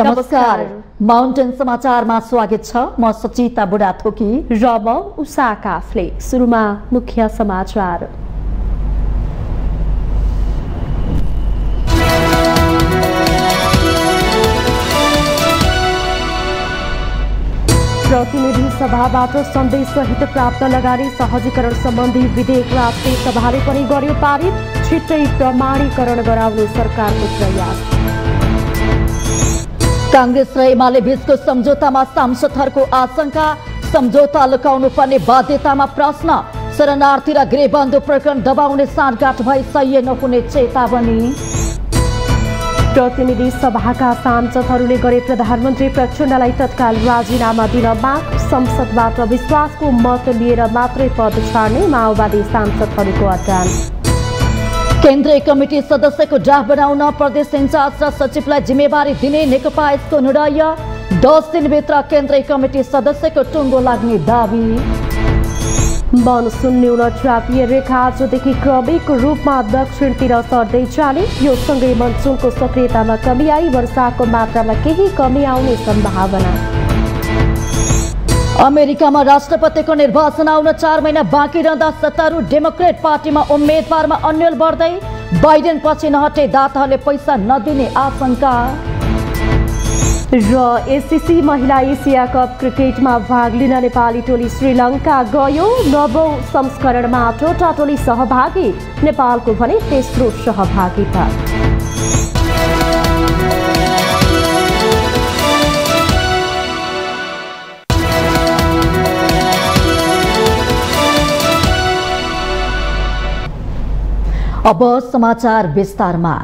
नमस्कार। माउन्टेन समाचारमा स्वागत छ। म सचिता बुढाथोकी र म उषा काफले सुरुमा मुख्य समाचार। प्रतिनिधि सभाबाट सन्देश सहित प्राप्त लगानी सहजीकरण सम्बन्धी विधेयक राष्ट्रिय सभाले पनि गर्यो पारित। छिट्टै प्रमाणीकरण गराउने सरकारको प्रयास। काङ्ग्रेस र एमाले बीचको सम्झौतामा सांसदहरूको आशंका सम्झौता लुकाउनु पर्ने बाध्यतामा प्रश्न। शरणार्थी र गृहबन्धु प्रकरण दबाउने साँठगाँठ भई सह्य नहुने चेतावनी। प्रतिनिधि सभाका सांसदहरूले गरे प्रधानमन्त्री प्रचण्डलाई तत्काल राजीनामा दिन माग। संसदबाट विश्वासको मत लिएर मात्रै पद छाड्ने माओवादी सांसदहरूको अडान केन्द्रीय कमिटी सदस्यको ड्राफ्ट बनाउन प्रदेश इन्चार्ज र सचिवलाई जिम्मेवारी दिने नेकपा यसको निर्णय। दस दिनभित्र केन्द्रीय कमिटी सदस्यको टुङ्गो लाग्ने दावी। मनसुन न्यून चापीय रेखा आजदेखि क्रमिक रूपमा दक्षिणतिर सर्दै जाने यो सँगै मनसुनको सक्रियतामा कमी आई वर्षाको मात्रामा केही कमी आउने सम्भावना। अमेरिकामा राष्ट्रपतिको निर्वाचन आउन चार महिना बाँकी रहँदा सत्तारूढ डेमोक्रेट पार्टीमा उम्मेद्वारमा अन्यल बढ्दै बाइडेन पछि नहटे दाताहरूले पैसा नदिने आशंका। र एसिसी महिला एसिया कप क्रिकेटमा भाग लिन नेपाली टोली श्रीलङ्का गयो। नवौँ संस्करणमा टोटा टोली सहभागी। नेपालको भने तेस्रो सहभागिता अब समाचार विस्तारमा।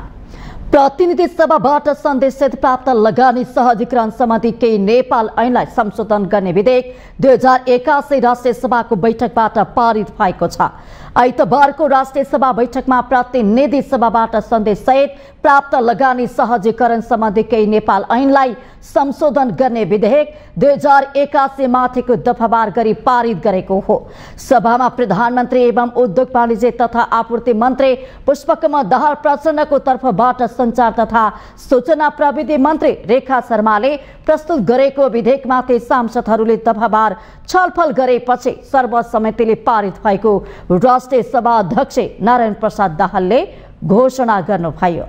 प्रतिनिधि सभाबाट सन्देशित प्राप्त लगानी सहजीकरण सम्बन्धी केही नेपाल ऐनलाई संशोधन गर्ने विधेयक दुई हजार एकासी राष्ट्रिय सभाको बैठकबाट पारित भएको छ। आइतबारको राष्ट्रिय सभा बैठकमा प्रतिनिधि सभाबाट सन्देश सहित प्राप्त लगानी सहजीकरण सम्बन्धी केही नेपाल ऐनलाई संशोधन गर्ने विधेयक दुई हजार एकासी माथिको दफाबार गरी पारित गरेको हो। सभामा प्रधानमन्त्री एवं उद्योग वाणिज्य तथा आपूर्ति मन्त्री पुष्पकमल दाहाल प्रचण्डको तर्फबाट सञ्चार तथा सूचना प्रविधि मन्त्री रेखा शर्माले प्रस्तुत गरेको विधेयकमाथि सांसदहरूले दफाबार छलफल गरेपछि सर्वसम्मतिले पारित भएको राष्ट्रिय सभा अध्यक्ष नारायण प्रसाद दाहालले घोषणा गर्नुभयो।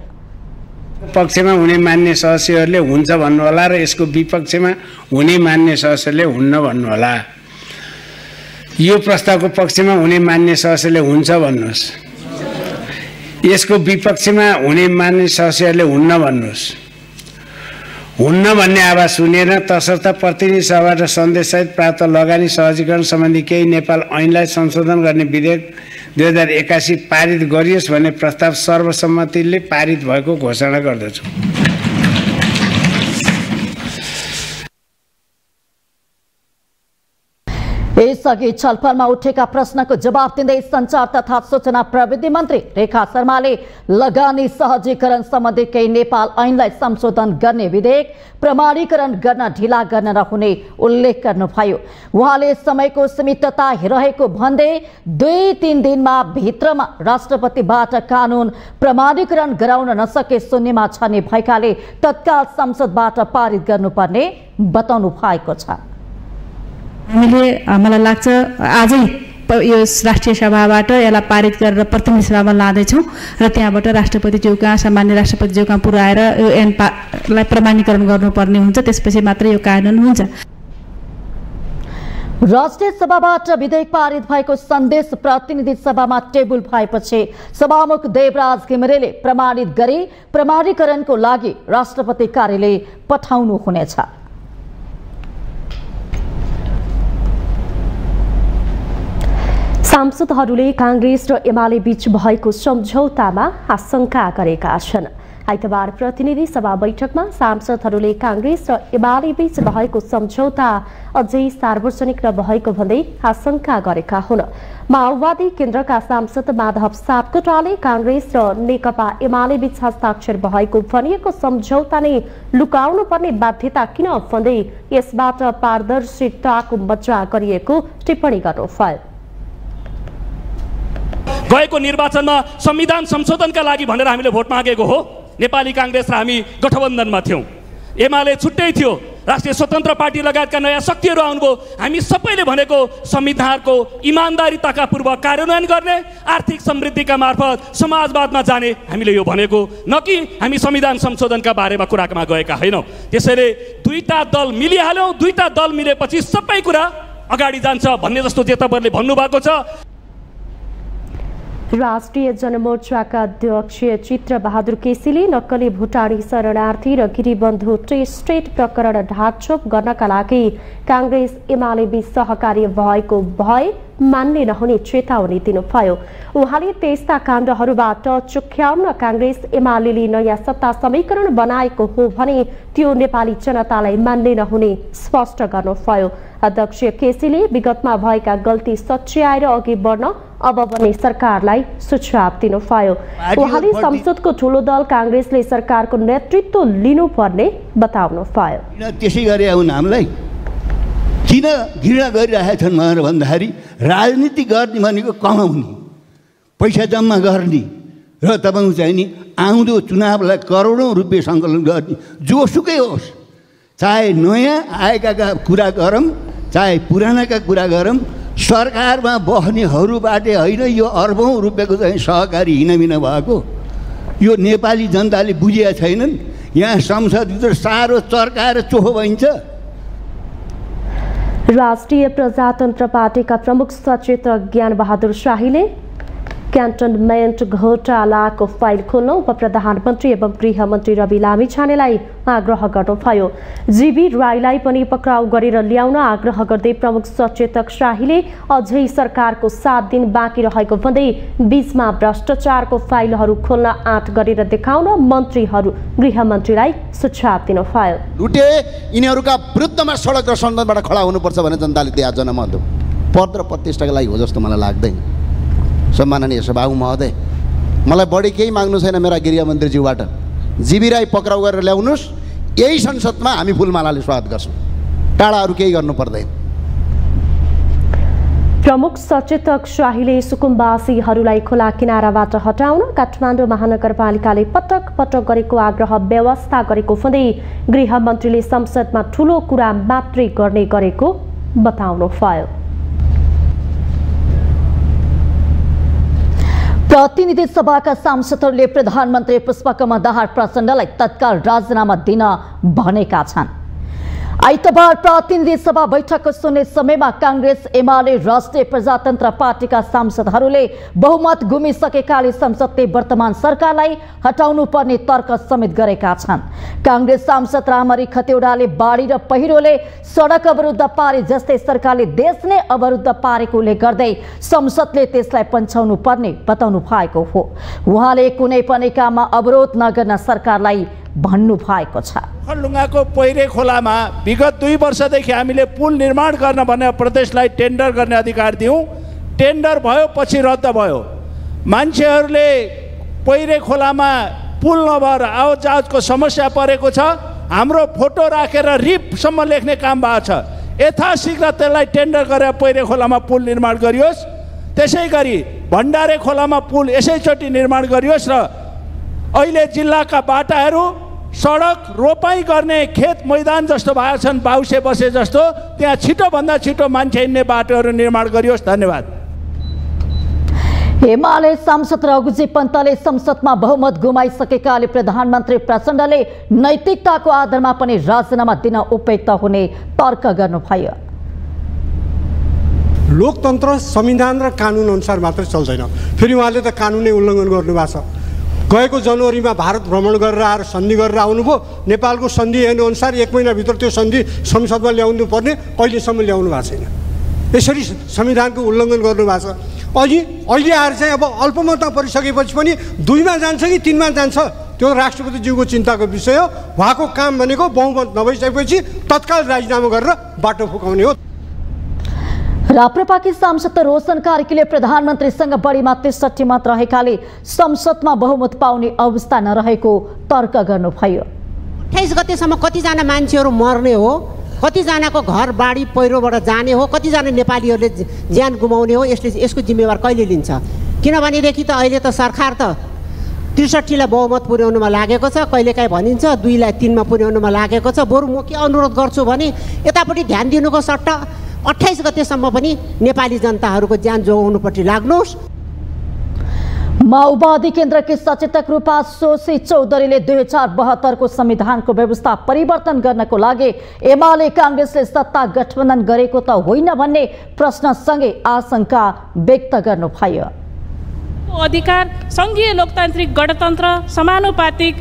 पक्षमा हुने मान्य सदस्यहरूले हुन्छ भन्नुहोला र यसको विपक्षमा हुने मान्य सदस्यले हुन्न भन्नुहोला। यो प्रस्तावको पक्षमा हुने मान्य सदस्यले हुन्छ भन्नुहोस्। यसको विपक्षमा हुने मान्य सदस्यहरूले हुन्न भन्नुहोस्। हुन्न भन्ने आवाज सुनेर तसर्थ प्रतिनिधि सभाबाट सन्देशसहित प्राप्त लगानी सहजीकरण सम्बन्धी केही नेपाल ऐनलाई संशोधन गर्ने विधेयक दुई हजार एकासी पारित गरियोस् भन्ने प्रस्ताव सर्वसम्मतिले पारित भएको घोषणा गर्दछु। यसअघि छलफलमा उठेका प्रश्नको जवाब दिँदै सञ्चार तथा सूचना प्रविधि मन्त्री रेखा शर्माले लगानी सहजीकरण सम्बन्धी केही नेपाल ऐनलाई संशोधन गर्ने विधेयक प्रमाणीकरण गर्न ढिला गर्न नहुने उल्लेख गर्नुभयो। उहाँले समयको सीमितता रहेको भन्दै दुई तिन दिनमा भित्रमा राष्ट्रपतिबाट कानुन प्रमाणीकरण गराउन नसके शून्यमा छने भएकाले तत्काल संसदबाट पारित गर्नुपर्ने बताउनु भएको छ। हामीले मलाई लाग्छ आजै यो राष्ट्रिय सभाबाट यसलाई पारित गरेर प्रतिनिधि सभामा लाँदैछौँ र त्यहाँबाट राष्ट्रपतिज्यूका सामान्य राष्ट्रपतिज्यूका पुऱ्याएर यो एनपालाई प्रमाणीकरण गर्नुपर्ने हुन्छ। त्यसपछि मात्रै यो कानुन हुन्छ। राष्ट्रिय सभाबाट विधेयक पारित भएको सन्देश प्रतिनिधि सभामा टेबुल भएपछि सभामुख देवराज घिमिरेले प्रमाणित गरी प्रमाणीकरणको लागि राष्ट्रपति कार्यालय पठाउनु हुनेछ। सांसदहरूले काङ्ग्रेस र एमाले बीच भएको सम्झौतामा आशंका गरेका छन्। आइतबार प्रतिनिधि सभा बैठकमा सांसदहरूले काङ्ग्रेस र एमाले बीच भएको सम्झौता अझै सार्वजनिक नभएको भन्दै आशंका गरेका हुन्। माओवादी केन्द्रका सांसद माधव सापकोटाले काङ्ग्रेस र नेकपा एमाले बीच हस्ताक्षर भएको भनिएको सम्झौता नै लुकाउनु पर्ने बाध्यता किन भन्दै यसबाट पारदर्शिताको मजा गरिएको टिप्पणी गर्नुभयो। गएको निर्वाचनमा संविधान संशोधनका लागि भनेर हामीले भोट मागेको हो। नेपाली काङ्ग्रेस र हामी गठबन्धनमा थियौँ। एमाले छुट्टै थियो। राष्ट्रिय स्वतन्त्र पार्टी लगायतका नयाँ शक्तिहरू आउनुभयो। हामी सबैले भनेको संविधानको इमान्दारिताका पूर्वक कार्यान्वयन गर्ने आर्थिक समृद्धिका मार्फत समाजवादमा जाने हामीले यो भनेको। न कि हामी संविधान संशोधनका बारेमा कुरामा गएका होइनौँ। त्यसैले दुईटा दल मिलिहाल्यौँ। दुईटा दल मिलेपछि सबै कुरा अगाडि जान्छ भन्ने जस्तो जे तपाईँहरूले भन्नुभएको छ। राष्ट्रिय जनमोर्चाका अध्यक्ष चित्र बहादुर केसीले नक्कली भुटानी शरणार्थी र गिरीबन्धु टेस्टेट प्रकरण ढाकछोप गर्नका लागि काङ्ग्रेस एमाले बीच सहकार्य भएको भए मान्ने नहुने चेतावनी दिनुभयो उहाँले त्यस्ता काण्डहरूबाट चुख्याउन काङ्ग्रेस एमाले नयाँ सत्ता समीकरण बनाएको हो भने त्यो नेपाली जनतालाई मान्ने नहुने स्पष्ट गर्नुभयो अध्यक्ष केसीले विगतमा भएका गल्ती सच्याएर अघि बढ्न अब भने सरकारलाई सुझाव दिनुभयो उहाँले संसदको ठुलो दल काङ्ग्रेसले सरकारको नेतृत्व लिनुपर्ने बताउनु भयो किन त्यसै गरे हामीलाई किन घृणा गरिरहेका छन् भनेर भन्दाखेरि राजनीति गर्ने भनेको कमाउने पैसा जम्मा गर्ने। र तपाईँको चाहिँ नि आउँदो चुनावलाई करोडौँ रुपियाँ सङ्कलन गर्ने। जोसुकै होस्। चाहे नयाँ आएका कुरा गरौँ चाहे पुरानाका कुरा गरौँ सरकारमा बस्नेहरूबाट होइन यो अर्बौँ रुपियाँको चाहिँ सहकारी हिँडमिन भएको। यो नेपाली जनताले बुझेका छैनन्। यहाँ संसदभित्र साह्रो चर्काएर चोखो भइन्छ। राष्ट्रिय पार्टी का प्रमुख सचेतक ज्ञान ज्ञानबहादुर शाहीले क्यान्टनमेन्ट घोटालाको फाइल खोल्न उप प्रधानमन्त्री एवं गृहमन्त्री रवि लामी छानेलाई आग्रह गर्नुभयो। जीवी राईलाई पनि पक्राउ गरेर ल्याउन आग्रह गर्दै प्रमुख सचेतक शाहीले अझै सरकारको सात दिन बाँकी रहेको भन्दै बीचमा भ्रष्टाचारको फाइलहरू खोल्न आँट गरेर देखाउन मन्त्रीहरू गृहमन्त्रीलाई सुझाव दिनुभयो। लुटे यिनीहरूका विरुद्धमा सडक र सन्दनबाट खडा हुनुपर्छ भने जनताले त्यहाँ जनमत पद र प्रतिष्ठाको लागि हो जस्तो मलाई लाग्दैन। सम्माननीय सभाउ महोदय मलाई बढी केही माग्नु छैन मेरा गृहमन्त्रीज्यूबाट जिबी राई पक्राउ गरेर ल्याउनुहोस् यही संसदमा हामी फुलमालाले स्वागत गर्छौँ। टाढाहरू केही गर्नु पर्दैन। प्रमुख सचेतक शाहीले सुकुम्बासीहरूलाई खोला किनाराबाट हटाउन काठमाडौँ महानगरपालिकाले पटक पटक गरेको आग्रह व्यवस्था गरेको भन्दै गृहमन्त्रीले संसदमा ठुलो कुरा मात्रै गर्ने गरेको बताउनुभयो प्रतिनिधि सभाका सांसदहरूले प्रधानमन्त्री पुष्पकमल दाहाल प्रचण्डलाई तत्काल राजीनामा दिन भनेका छन्। आइतबार प्रतिनिधि सभा बैठक सुन्ने समयमा काङ्ग्रेस एमाले राष्ट्रिय प्रजातन्त्र पार्टीका सांसदहरूले बहुमत गुमिसकेकाले संसदले वर्तमान सरकारलाई हटाउनु पर्ने तर्क समेत गरेका छन्। काङ्ग्रेस सांसद रामरी खतेौडाले बाढी र पहिरोले सडक अवरुद्ध पारे जस्तै सरकारले देश नै अवरुद्ध पारेकोले गर्दै संसदले त्यसलाई पन्छाउनु पर्ने बताउनु भएको हो। उहाँले कुनै पनि काममा अवरोध नगर्न सरकारलाई भन्नु भएको छ। खलडुङ्गाको पहिरे खोलामा विगत दुई वर्षदेखि हामीले पुल निर्माण गर्न भने प्रदेशलाई टेन्डर गर्ने अधिकार दियौँ। टेन्डर भयो पछि रद्द भयो। मान्छेहरूले पहिरे खोलामा पुल नभएर आवत जावतको समस्या परेको छ। हाम्रो फोटो राखेर रिपसम्म लेख्ने काम भएको छ। यथाशीघ्र त्यसलाई टेन्डर गरेर पहिरे खोलामा पुल निर्माण गरियोस्। त्यसै गरी भण्डारे खोलामा पुल यसैचोटि निर्माण गरियोस् र अहिले जिल्लाका बाटाहरू सडक रोपाइँ गर्ने खेत मैदान जस्तो भएको छन् बाउसे बसे जस्तो। त्यहाँ छिटोभन्दा छिटो मान्छे हिँड्ने बाटोहरू निर्माण गरियोस् धन्यवाद। एमाले सांसद रघुजी पन्तले संसदमा बहुमत गुमाइसकेकाले प्रधानमन्त्री प्रचण्डले नैतिकताको आधारमा पनि राजीनामा दिन उपयुक्त हुने तर्क गर्नुभयो। लोकतन्त्र संविधान र कानुन अनुसार मात्रै चल्दैन। फेरि उहाँले त कानुनै उल्लङ्घन गर्नुभएको छ। गएको जनवरीमा भारत भ्रमण गरेर आएर सन्धि गरेर आउनुभयो। नेपालको सन्धि अनुसार एक महिनाभित्र त्यो सन्धि संसदमा ल्याउनु पर्ने अहिलेसम्म ल्याउनु भएको छैन। यसरी संविधानको उल्लङ्घन गर्नुभएको छ। अघि अहिले आएर चाहिँ अब अल्पमतमा परिसकेपछि पनि दुईमा जान्छ कि तिनमा जान्छ? त्यो राष्ट्रपतिज्यूको चिन्ताको विषय हो। उहाँको काम भनेको बहुमत नभइसकेपछि तत्काल राजीनामा गरेर बाटो फुकाउने हो। राप्रपाकी सांसद रोशन कार्कीले प्रधानमन्त्रीसँग बढीमा त्रिसठी मत रहेकाले संसदमा बहुमत पाउने अवस्था नरहेको तर्क गर्नुभयो। अठाइस गतेसम्म कतिजना मान्छेहरू मर्ने हो कतिजनाको घर बाढी पहिरोबाट जाने हो कतिजना नेपालीहरूले ज्यान गुमाउने हो यसले यसको जिम्मेवार कहिले लिन्छ? किनभनेदेखि त अहिले त सरकार त त्रिसठीलाई बहुमत पुर्याउनुमा लागेको छ कहिलेकाहीँ भनिन्छ दुईलाई तिनमा पुर्याउनुमा लागेको छ। बरु म के अनुरोध गर्छु भने यतापट्टि ध्यान दिनुको सट्टा अठाइस गतेसम्म पनि नेपाली जनताहरूको ज्यान जोगाउनुपट्टि लाग्नुहोस्। माओवादी केन्द्रकी सचेतक रूपा सोशी चौधरीले दुई हजार बहत्तरको संविधानको व्यवस्था परिवर्तन गर्नको लागि एमाले काङ्ग्रेसले सत्ता गठबन्धन गरेको त होइन भन्ने प्रश्नसँगै आशंका व्यक्त गर्नुभयो। अधिकार सङ्घीय लोकतान्त्रिक गणतन्त्र समानुपातिक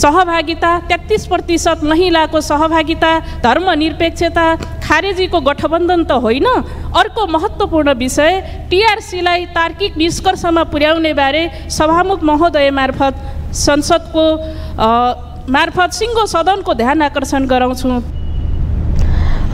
सहभागिता तेत्तिस प्रतिशत महिलाको सहभागिता धर्मनिरपेक्षता खारेजीको गठबन्धन त होइन। अर्को महत्त्वपूर्ण विषय टिआरसीलाई तार्किक निष्कर्षमा पुर्याउने बारे सभामुख महोदय मार्फत संसदको मार्फत सिङ्गो सदनको ध्यान आकर्षण गराउँछु।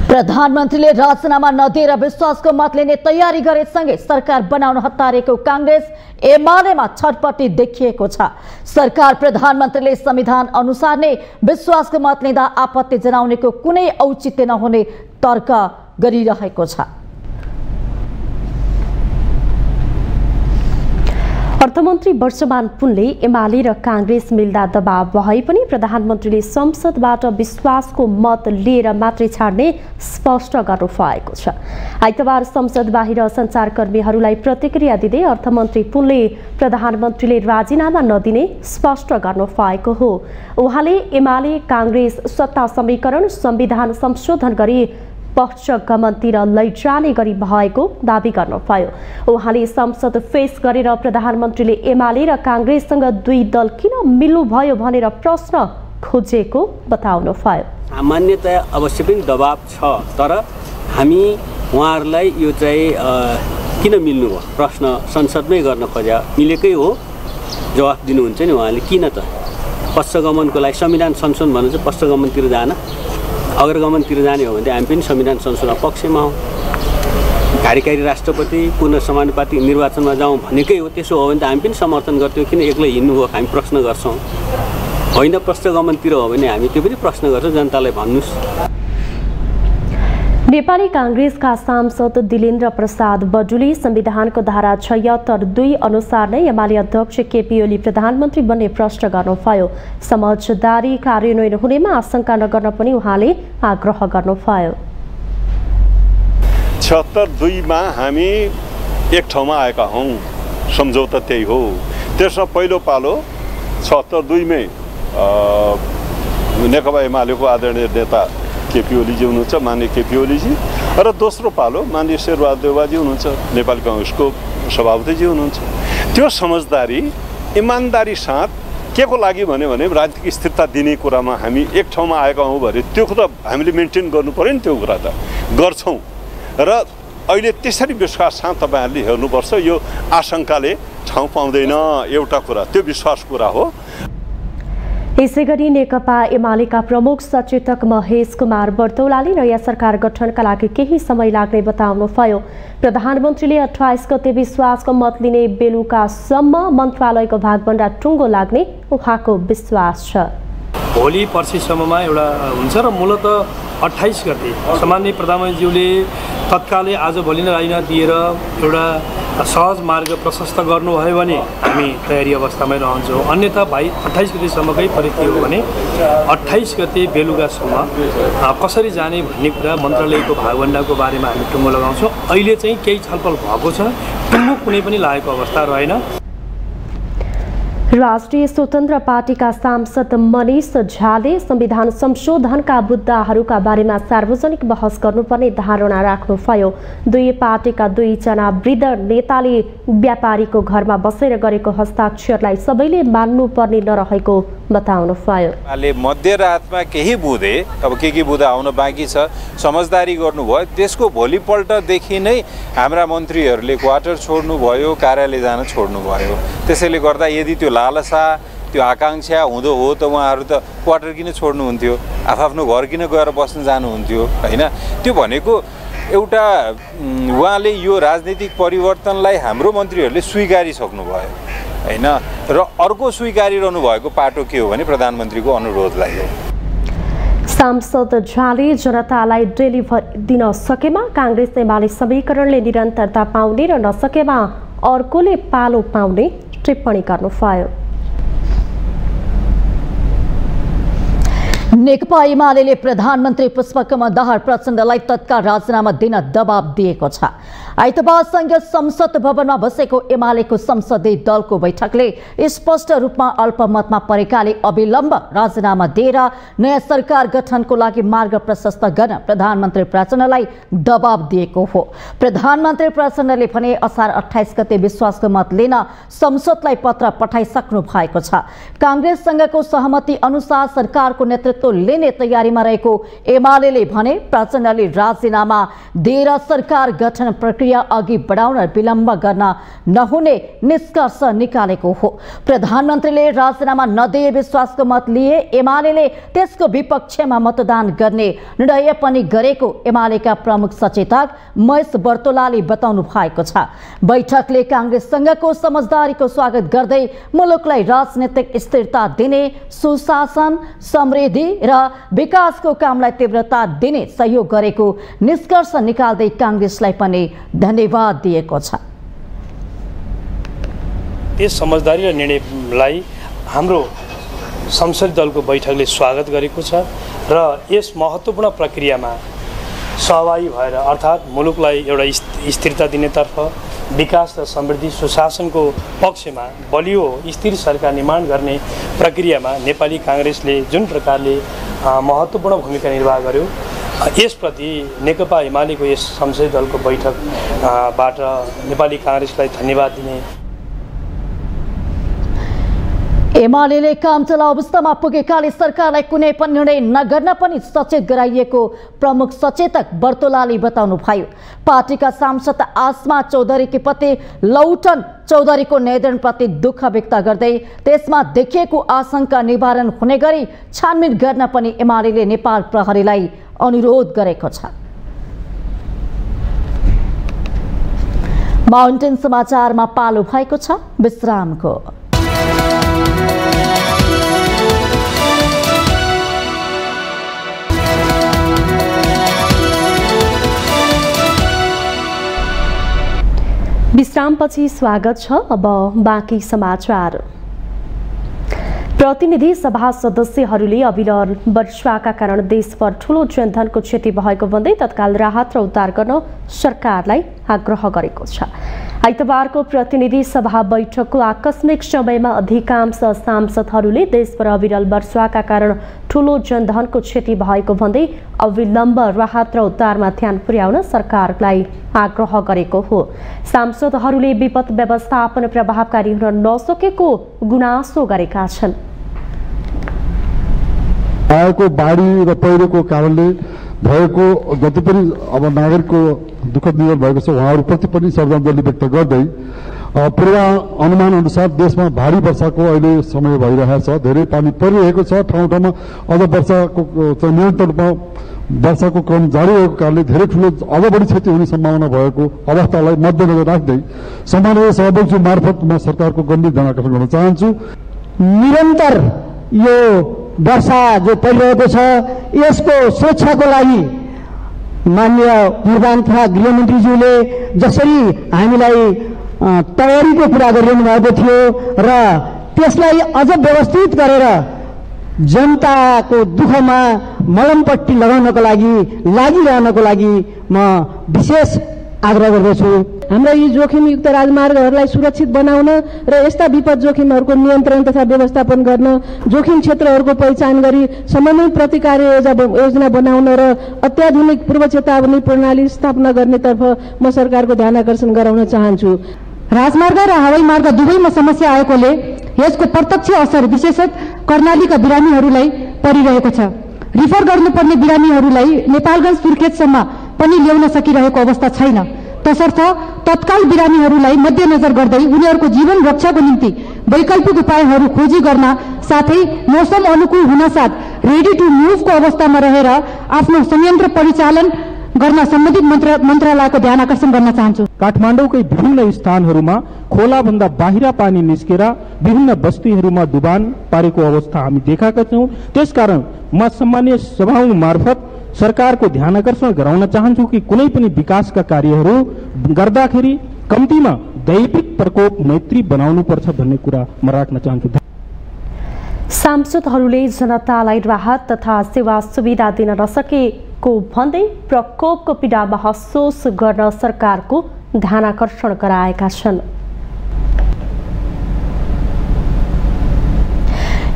प्रधानमन्त्रीले राजीनामा नदिएर विश्वासको मत लिने तयारी गरेसँगै सरकार बनाउन हतारेको काङ्ग्रेस एमालेमा छटपट्टि देखिएको छ। सरकार प्रधानमन्त्रीले संविधान अनुसार नै विश्वासको मत लिँदा आपत्ति जनाउनेको कुनै औचित्य नहुने तर्क गरिरहेको छ। अर्थमन्त्री वर्षमान पुनले एमाले र काङ्ग्रेस मिल्दा दबाव भए पनि प्रधानमन्त्रीले संसदबाट विश्वासको मत लिएर मात्रै छाड्ने स्पष्ट गर्नु भएको छ। आइतबार संसद बाहिर सञ्चारकर्मीहरूलाई प्रतिक्रिया दिँदै अर्थमन्त्री पुनले प्रधानमन्त्रीले राजीनामा नदिने स्पष्ट गर्नु भएको हो। उहाँले एमाले काङ्ग्रेस सत्ता समीकरण संविधान संशोधन गरी पक्षगमनतिर लैजाने गरी भएको दावी गर्नुभयो उहाँले संसद फेस गरेर प्रधानमन्त्रीले एमाले र काङ्ग्रेससँग दुई दल किन मिल्नुभयो भनेर प्रश्न खोजेको बताउनुभयो सामान्यतया अवश्य पनि दबाब छ तर हामी उहाँहरूलाई यो चाहिँ किन मिल्नु भयो? प्रश्न संसदमै गर्न खोज्या मिलेकै हो। जवाफ दिनुहुन्छ नि उहाँले। किन त? पश्चगमनको लागि संविधान संशोधन भन्नु चाहिँ पश्चगमनतिर जान। अग्रगमनतिर जाने हो भने हामी पनि संविधान संशोधन पक्षमा हौँ। कार्यकारी राष्ट्रपति पुनः समानुपातिक निर्वाचनमा जाउँ भनेकै हो त्यसो हो भने त हामी पनि समर्थन गर्थ्यौँ किन एक्लै हिँड्नु हो हामी प्रश्न गर्छौँ। होइन पृष्ठगमनतिर हो भने हामी त्यो पनि प्रश्न गर्छौँ जनतालाई भन्नुहोस्। नेपाली काङ्ग्रेसका सांसद दिलेन्द्र प्रसाद बडुले संविधानको धारा छयत्तर दुई अनुसार नै एमाले अध्यक्ष केपी ओली प्रधानमन्त्री बन्ने प्रश्न गर्नुभयो। समझदारी कार्यान्वयन हुनेमा आशंका नगर्न पनि उहाँले आग्रह गर्नुभयो। छत्तर दुईमा हामी एक ठाउँमा आएका हौँ। सम्झौता त्यही हो। त्यसमा पहिलो पालो छत्तर दुईमै नेकपा एमालेको आदरणीय नेता केपी ओलीजी हुनुहुन्छ मान्य केपी ओलीजी र दोस्रो पालो मान्य शेरबहादुर देउवाजी हुनुहुन्छ नेपाली कङ्ग्रेसको सभापतिजी हुनुहुन्छ। त्यो समझदारी इमान्दारी साथ के को लागि भन्यो भने राजनीतिक स्थिरता दिने कुरामा हामी एक ठाउँमा आएका हौँ भने त्यो कुरा हामीले मेन्टेन गर्नु पऱ्यो नि त्यो कुरा त। गर्छौँ। र अहिले त्यसरी विश्वास साथ तपाईँहरूले हेर्नुपर्छ यो आशंकाले ठाउँ पाउँदैन एउटा कुरा त्यो विश्वास कुरा हो। यसै गरी नेकपा एमालेका प्रमुख सचेतक महेश कुमार बर्तौलाले नयाँ सरकार गठनका लागि केही समय लाग्ने बताउनुभयो प्रधानमन्त्रीले अठाइस गते विश्वासको मत लिने बेलुकासम्म मन्त्रालयको भागभण्डा टुङ्गो लाग्ने उहाँको विश्वास छ। भोलि पर्सिसम्ममा एउटा हुन्छ र मूलत अठाइस गते सामान्य प्रधानमन्त्रीज्यूले तत्कालै आज भोलि नै राजीनामा दिएर एउटा सहज मार्ग प्रशस्त गर्नुभयो भने हामी तयारी अवस्थामै रहन्छौँ। अन्यथा भाइ अठाइस गतेसम्मकै परिस्थिति हो भने अठाइस गते बेलुकासम्म कसरी जाने भन्ने कुरा मन्त्रालयको भागभण्डाको बारेमा हामी टुङ्गो लगाउँछौँ। अहिले चाहिँ केही छलफल भएको छ। टुङ्गो कुनै पनि लागेको अवस्था रहेन। राष्ट्रिय स्वतन्त्र पार्टीका सांसद मनिष झाले संविधान संशोधनका मुद्दाहरूका बारेमा सार्वजनिक बहस गर्नुपर्ने धारणा राख्नुभयो। दुई पार्टीका दुईजना वृद्ध नेताले व्यापारीको घरमा बसेर गरेको हस्ताक्षरलाई सबैले मान्नुपर्ने नरहेको बताउनुभयो उहाँले मध्यरातमा केही बुधे अब के के बुधा आउन बाँकी छ समझदारी गर्नुभयो। त्यसको भोलिपल्टदेखि नै हाम्रा मन्त्रीहरूले क्वार्टर छोड्नुभयो कार्यालय जान छोड्नुभयो। त्यसैले गर्दा यदि त्यो लालसा त्यो आकाङ्क्षा हुँदो हो त उहाँहरू त क्वार्टर किन छोड्नुहुन्थ्यो? आफ्नो घर किन गएर बस्न जानुहुन्थ्यो? होइन? त्यो भनेको एउटा उहाँले यो राजनीतिक परिवर्तनलाई हाम्रो मन्त्रीहरूले स्वीकारिसक्नुभयो होइन? र अर्को स्वीकारिरहनु भएको पाटो के हो भने प्रधानमन्त्रीको अनुरोधलाई हो। सांसद झाले जनतालाई डेलिभर दिन सकेमा काङ्ग्रेस एमाले समीकरणले निरन्तरता पाउने र नसकेमा अर्कोले पालो पाउने टिप्पणी गर्नुभयो। नेकपा एमाले प्रधानमन्त्री पुष्पकमल दाहाल प्रचण्डलाई तत्काल राजीनामा दिन दबाब दिएको छ। आइतबार संघीय संसद भवनमा बसेको एमालेको संसदीय दलको बैठकले स्पष्ट रूपमा अल्पमतमा परेकाले अविलम्ब राजीनामा दिएर नयाँ सरकार गठनको लागि मार्ग प्रशस्त गर्न प्रधानमन्त्री प्रचण्डलाई दबाब दिएको हो। प्रधानमन्त्री प्रचण्डले भने असार अठाइस गते विश्वासको मत लिन संसदलाई पत्र पठाइसक्नु भएको छ। काङ्ग्रेससँगको सहमति अनुसार सरकारको नेतृत्व लिने तयारीमा रहेको एमाले भने प्रचण्डले राजीनामा। दिएर सरकार गठन प्रक्रिया अघि बढाउन विलम्ब गर्न नहुने निष्कर्ष निकालेको हो। प्रधानमन्त्रीले राजीनामा नदिए विश्वासको मत लिए एमाले त्यसको विपक्षमा मतदान गर्ने निर्णय पनि गरेको एमालेका प्रमुख सचेतक महेश बर्तोलाले बताउनु भएको छ। बैठकले काङ्ग्रेससँगको समझदारीको स्वागत गर्दै मुलुकलाई राजनैतिक स्थिरता दिने सुशासन समृद्धि र विकासको कामलाई तीव्रता दिने सहयोग गरेको निष्कर्ष निकाल्दै काङ्ग्रेसलाई पनि धन्यवाद दिएको छ। त्यस समझदारी र निर्णयलाई हाम्रो संसदीय दलको बैठकले स्वागत गरेको छ र यस महत्त्वपूर्ण प्रक्रियामा सहभागी भएर अर्थात् मुलुकलाई एउटा स्थिरता दिनेतर्फ विकास र समृद्धि सुशासनको पक्षमा बलियो स्थिर सरकार निर्माण गर्ने प्रक्रियामा नेपाली काङ्ग्रेसले जुन प्रकारले महत्त्वपूर्ण भूमिका निर्वाह गर्यो यसप्रति नेकपा एमालेको यस संसदीय दलको बैठकबाट नेपाली काङ्ग्रेसलाई धन्यवाद दिने एमाले काम चला अवस्थामा पुगेकाले सरकारलाई कुनै पनि निर्णय नगर्न पनि सचेत गराइएको प्रमुख सचेतक बर्तोलाले बताउनु भयो। पार्टीका सांसद आसमा चौधरीकी पति लौटन चौधरीको निधनप्रति दुःख व्यक्त गर्दै त्यसमा देखिएको आशंका निवारण हुने गरी छानबिन गर्न पनि एमाले नेपाल प्रहरीलाई अनुरोध गरेको छ। माउन्टेन समाचारमा पालो भएको छ विश्रामको। विश्रामपछि स्वागत छ अब बाँकी समाचार। प्रतिनिधि सभा सदस्यहरूले अविरल वर्षाका कारण देशभर ठूलो जनधनको क्षति भएको भन्दै तत्काल राहत र उद्धार गर्न सरकारलाई आग्रह गरेको छ। आइतबारको प्रतिनिधि सभा बैठकको आकस्मिक समयमा अधिकांश सांसदहरूले देशभर अविरल वर्षाका कारण ठूलो जनधनको क्षति भएको भन्दै अविलम्ब राहत र उद्धारमा ध्यान पुर्याउन सरकारलाई आग्रह गरेको हो। सांसदहरूले विपद व्यवस्थापन प्रभावकारी हुन नसकेको गुनासो गरेका छन्। आएको बाढी र पहिरोको कारणले भएको जति पनि अब नागरिकको दुःखद निधन भएको छ उहाँहरूप्रति पनि श्रद्धाञ्जली व्यक्त गर्दै पूर्व अनुमान अनुसार देशमा भारी वर्षाको अहिले समय भइरहेको छ धेरै पानी परिरहेको छ ठाउँ ठाउँमा अझ वर्षाको नियन्त्रणमा वर्षाको क्रम जारी रहेको कारणले धेरै ठुलो अझ बढी क्षति हुने सम्भावना भएको अवस्थालाई मध्यनजर राख्दै सामान्य सहयोगजी मार्फत म सरकारको गम्भीर ध्यान आकर्षण गर्न चाहन्छु निरन्तर यो वर्षा जो परिरहेको छ यसको सुरक्षाको लागि मान्य पूर्वान तथा गृहमन्त्रीज्यूले जसरी हामीलाई तयारीको कुरा गरिरहनु भएको थियो र त्यसलाई अझ व्यवस्थित गरेर जनताको दुःखमा मलमपट्टि लगाउनको लागि लागिरहनको लागि म विशेष आग्रह गर्दछु। हाम्रा यी जोखिमयुक्त राजमार्गहरूलाई सुरक्षित बनाउन र यस्ता विपद जोखिमहरूको नियन्त्रण तथा व्यवस्थापन गर्न जोखिम क्षेत्रहरूको पहिचान गरी समन्वय प्रतिकार योजना बनाउन र अत्याधुनिक पूर्व चेतावनी प्रणाली स्थापना गर्नेतर्फ म सरकारको ध्यान आकर्षण गराउन चाहन्छु। राजमार्ग र हवाई मार्ग दुवैमा समस्या आएकोले यसको प्रत्यक्ष असर विशेषत कर्णालीका बिरामीहरूलाई परिरहेको छ। रिफर गर्नुपर्ने बिरामीहरूलाई नेपालगञ्ज सुर्खेतसम्म पनि ल्याउन सकिरहेको अवस्था छैन। तसर्थ तत्काल बिरामीहरूलाई मध्यनजर गर्दै उनीहरूको जीवन रक्षाको निम्ति वैकल्पिक उपायहरू खोजी गर्न साथै मौसम अनुकूल हुनसाथ रेडी टु मुभको अवस्थामा रहेर आफ्नो संयन्त्र परिचालन गर्न सम्बन्धित मन्त्र मन्त्रालयको ध्यान आकर्षण गर्न चाहन्छु। काठमाडौँकै विभिन्न स्थानहरूमा खोलाभन्दा बाहिर पानी निस्केर विभिन्न बस्तीहरूमा डुबान पारेको अवस्था हामी देखाएका छौँ। त्यसकारण म सामान्य सभाउ मार्फत सरकारको ध्यान आकर्षण गराउन चाहन्छु कि कुनै पनि विकासका कार्यहरू गर्दाखेरि कम्तीमा दैविक प्रकोप मैत्री बनाउनुपर्छ भन्ने कुरा म राख्न चाहन्छु। सांसदहरूले जनतालाई राहत तथा सेवा सुविधा दिन नसकेको भन्दै प्रकोपको पीडा महसुस गर्न सरकारको ध्यानकर्षण गराएका छन्।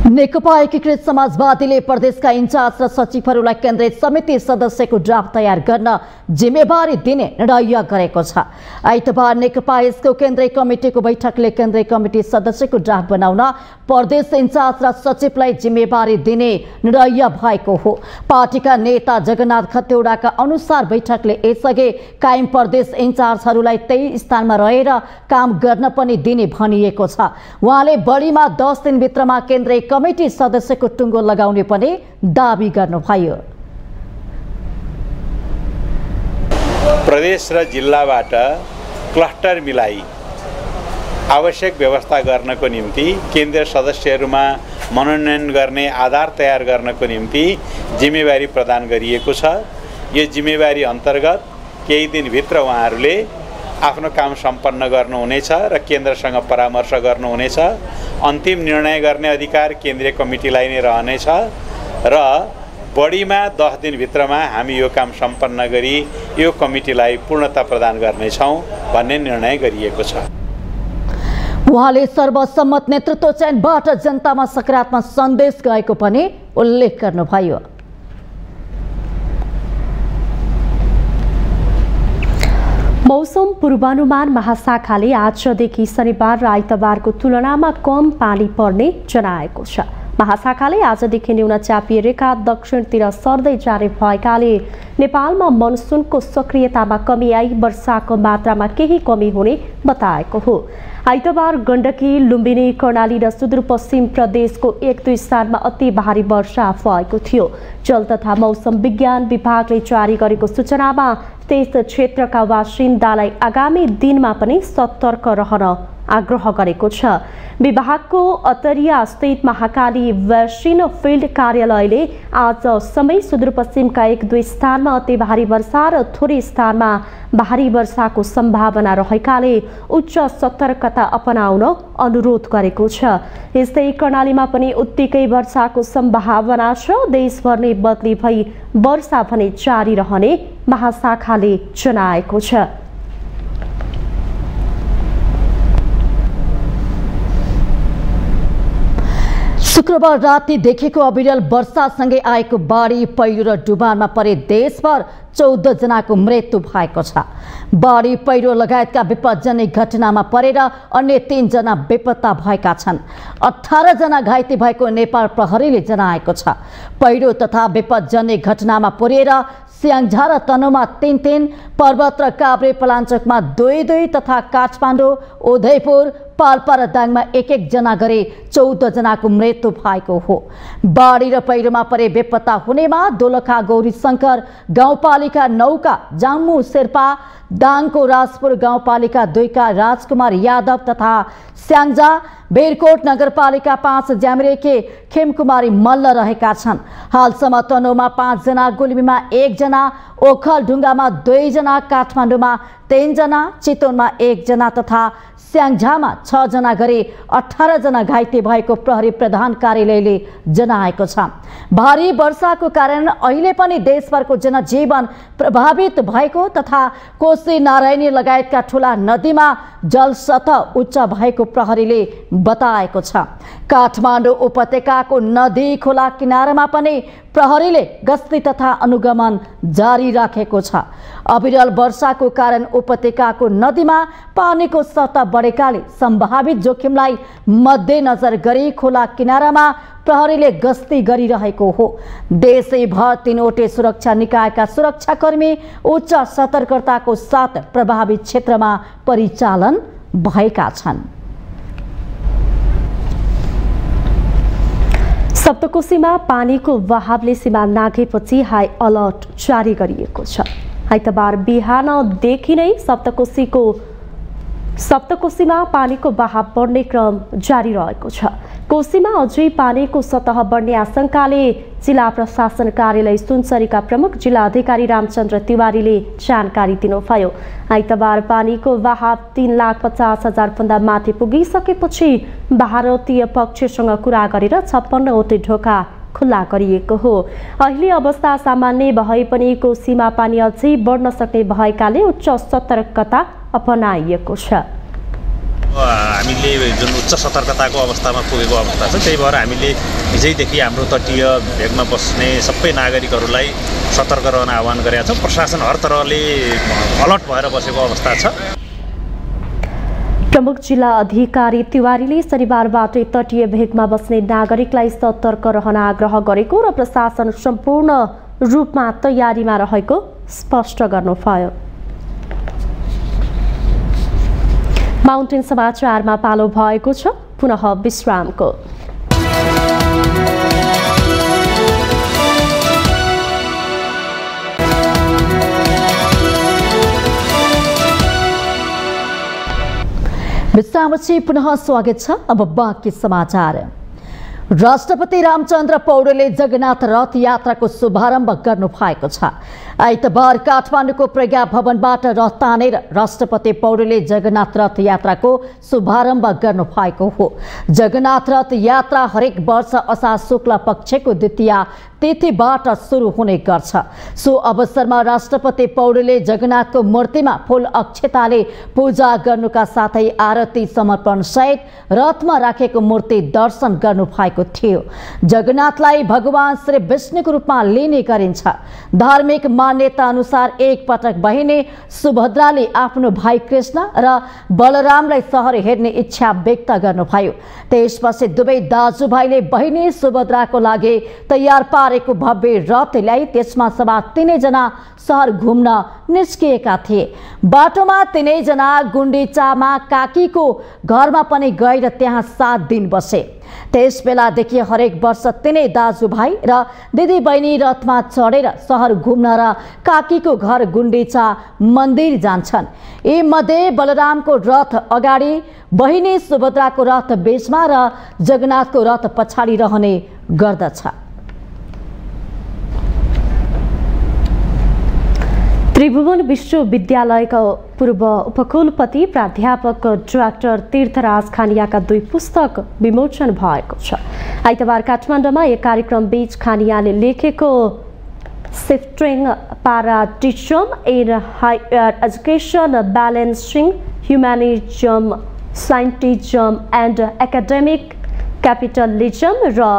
नेकपा एकीकृत समाजवादीले प्रदेशका इन्चार्ज र सचिवहरूलाई केन्द्रीय समिति सदस्यको ड्राफ्ट तयार गर्न जिम्मेवारी दिने निर्णय गरेको छ। आइतबार नेकपा यसको केन्द्रीय कमिटिको बैठकले केन्द्रीय कमिटी सदस्यको ड्राफ्ट बनाउन प्रदेश इन्चार्ज र सचिवलाई जिम्मेवारी दिने निर्णय भएको हो। पार्टीका नेता जगन्नाथ खतेौडाका अनुसार बैठकले यसअघि कायम प्रदेश इन्चार्जहरूलाई त्यही स्थानमा रहेर काम गर्न पनि दिने भनिएको छ। उहाँले बढीमा दस दिनभित्रमा केन्द्रीय कमिटी सदस्यको टुङ्गो लगाउने पनि दावी गर्नुभयो। प्रदेश र जिल्लाबाट क्लस्टर मिलाई आवश्यक व्यवस्था गर्नको निम्ति केन्द्रीय सदस्यहरूमा मनोनयन गर्ने आधार तयार गर्नको निम्ति जिम्मेवारी प्रदान गरिएको छ। यो जिम्मेवारी अन्तर्गत केही दिनभित्र उहाँहरूले आफ्नो काम सम्पन्न गर्नुहुनेछ र केन्द्रसँग परामर्श गर्नुहुनेछ अन्तिम निर्णय गर्ने अधिकार केन्द्रीय कमिटीलाई नै रहनेछ र बढीमा दस दिनभित्रमा हामी यो काम सम्पन्न गरी यो कमिटीलाई पूर्णता प्रदान गर्नेछौँ भन्ने निर्णय गरिएको छ। उहाँले सर्वसम्मत नेतृत्व चयनबाट जनतामा सकारात्मक सन्देश गएको पनि उल्लेख गर्नुभयो मौसम पूर्वानुमान महाशाखाले आजदेखि शनिबार र आइतबारको तुलनामा कम पानी पर्ने जनाएको छ। महाशाखाले आजदेखि न्यून चापिए रेखा दक्षिणतिर सर्दै जाने भएकाले नेपालमा मनसुनको सक्रियतामा कमी आई वर्षाको मात्रामा केही कमी हुने बताएको हो। आइतबार गण्डकी लुम्बिनी कर्णाली र सुदूरपश्चिम प्रदेशको एक दुई स्थानमा अति भारी वर्षा भएको थियो। जल तथा मौसम विज्ञान विभागले जारी गरेको सूचनामा त्यस क्षेत्रका बासिन्दालाई आगामी दिनमा पनि सतर्क रहन आग्रह गरेको छ। विभागको अतरिया स्थित महाकाली वैसिन फिल्ड कार्यालयले आज समय सुदूरपश्चिमका एक दुई स्थानमा अति भारी वर्षा र थोरै स्थानमा भारी वर्षाको सम्भावना रहेकाले उच्च सतर्कता अपनाउन अनुरोध गरेको छ। यस्तै कर्णालीमा पनि उत्तिकै वर्षाको सम्भावना छ। देशभर नै बदली भई वर्षा भने जारी रहने महाशाखाले जनाएको छ। शुक्रबार राति देखेको अविरल वर्षासँगै आएको बाढी पहिरो र डुबानमा परे देशभर चौध जनाको मृत्यु भएको छ। बाढी पहिरो लगायतका विपदजन्य घटनामा परेर अन्य तिनजना बेपत्ता भएका छन्। अठारजना घाइते भएको नेपाल प्रहरीले जनाएको छ। पहिरो तथा विपदजन्य घटनामा परेर स्याङ्झा र तनहुमा तिन तिन पर्वत र काभ्रे पलाञ्चोकमा दुई दुई तथा काठमाडौँ उदयपुर पाल्पा र दाङमा एक एकजना गरी चौधजनाको मृत्यु भएको हो। बाढी र पहिरोमा परे बेपत्ता हुनेमा दोलखा गौरी शङ्कर गाउँपालिका नौका जाम्मु शेर्पा दाङको राजपुर गाउँपालिका दुईका राजकुमार यादव तथा स्याङ्जा बेरकोट नगरपालिका पाँच ज्यामिरेके खेमकुमारी मल्ल रहेका छन्। हालसम्म तनहुमा पाँचजना गुल्मीमा एकजना ओखलढुङ्गामा दुईजना काठमाडौँमा तिनजना चितवनमा एकजना तथा स्याङ्झामा छजना गरी अठारजना घाइते भएको प्रहरी प्रधान कार्यालयले जनाएको छ। भारी वर्षाको कारण अहिले पनि देशभरको जनजीवन प्रभावित भएको तथा कोशी नारायणी लगायतका ठुला नदीमा जलसतह उच्च भएको प्रहरीले बताएको छ। काठमाडौँ उपत्यकाको नदी खोला किनारामा पनि प्रहरीले गस्ती तथा अनुगमन जारी राखेको छ। अविरल वर्षाको कारण उपत्यकाको नदीमा पानीको सतह बढेकाले सम्भावित जोखिमलाई मध्यनजर गरी खोला किनारामा प्रहरीले गस्ती गरिरहेको हो। देशैभर तिनवटै सुरक्षा निकायका सुरक्षाकर्मी उच्च सतर्कताको साथ प्रभावित क्षेत्रमा परिचालन भएका छन्। सप्तकोशीमा पानीको वहावले सीमा नाघेपछि हाई अलर्ट जारी गरिएको छ। आइतबार बिहानदेखि नै सप्तकोशीको सप्तकोशीमा पानीको बहाव बढ्ने क्रम जारी रहेको छ। कोशीमा अझै पानीको सतह बढ्ने आशंकाले जिल्ला प्रशासन कार्यालय सुनसरीका प्रमुख जिल्ला अधिकारी रामचन्द्र तिवारीले जानकारी दिनुभयो। आइतबार पानीको बहाव तिन लाख पचास हजारभन्दा माथि पुगिसकेपछि भारतीय पक्षसँग कुरा गरेर छप्पन्नवटै ढोका खुल्ला गरिएको हो। अहिले अवस्था सामान्य भए पनि कोसीमा पानी अझै बढ्न सक्ने भएकाले उच्च सतर्कता अपनाइएको छ। हामीले जुन उच्च सतर्कताको अवस्थामा पुगेको अवस्था छ त्यही भएर हामीले हिजैदेखि हाम्रो तटीय भेगमा बस्ने सबै नागरिकहरूलाई सतर्क रहन आह्वान गरेका छौँ। प्रशासन हर तरहले अलर्ट भएर बसेको अवस्था छ। प्रमुख जिल्ला अधिकारी तिवारीले शनिबारबाटै तटीय भेगमा बस्ने नागरिकलाई सतर्क रहन आग्रह गरेको र प्रशासन सम्पूर्ण रूपमा तयारीमा रहेको स्पष्ट गर्नुभयो। माउन्टेन समाचारमा पालो भएको छ। पुनः विश्रामको। विश्रामपछि पुनः स्वागत छ। अब बाँकी समाचार। राष्ट्रपति रामचन्द्र पौडेलले जगन्नाथ रथ यात्राको शुभारम्भ गर्नु भएको छ। आइतबार काठमाडौँको प्रज्ञा भवनबाट रथ तानेर राष्ट्रपति पौडेलले जगन्नाथ रथ यात्राको शुभारम्भ गर्नु भएको हो। जगन्नाथ रथ यात्रा हरेक वर्ष असार शुक्ल पक्षको द्वितीय तिथिबाट सुरु हुने गर्छ। सो अवसरमा राष्ट्रपति पौडेलले जगन्नाथको मूर्तिमा फुल अक्षताले पूजा गर्नुका साथै आरती समर्पण सहित रथमा राखेको मूर्ति दर्शन गर्नु भएको थियो। जगन्नाथलाई भगवान श्री विष्णुको रूपमा लिने गरिन्छ। धार्मिक मान्यता अनुसार एक पटक बहिनी सुभद्राले आफ्नो भाइ कृष्ण र बलरामलाई सहर हेर्ने इच्छा व्यक्त गर्नुभयो। त्यसपछि दुवै दाजुभाइले बहिनी सुभद्राको लागि तयार पारेको भव्य रथ ल्याई त्यसमा सवार तिनैजना सहर घुम्न निस्किएका थिए। बाटोमा तिनैजना गुन्डिचामा काकीको घरमा पनि गएर त्यहाँ सात दिन बसे। त्यस बेलादेखि हरेक वर्ष तिनै दाजुभाइ र दिदीबहिनी रथमा चढेर सहर घुम्न र काकीको घर गुन्डिचा मन्दिर जान्छन्। यी मध्ये बलरामको रथ अगाडि बहिनी सुभद्राको रथ बेचमा र जगन्नाथको रथ पछाडि रहने गर्दछ। त्रिभुवन विश्वविद्यालयका पूर्व उपकुलपति प्राध्यापक डाक्टर तीर्थराज खानियाका दुई पुस्तक विमोचन भएको छ आइतबार काठमाडौँमा एक कार्यक्रम बीच खानियाले लेखेको shifting paradigm in higher education balancing humanism scientism and academic capitalism र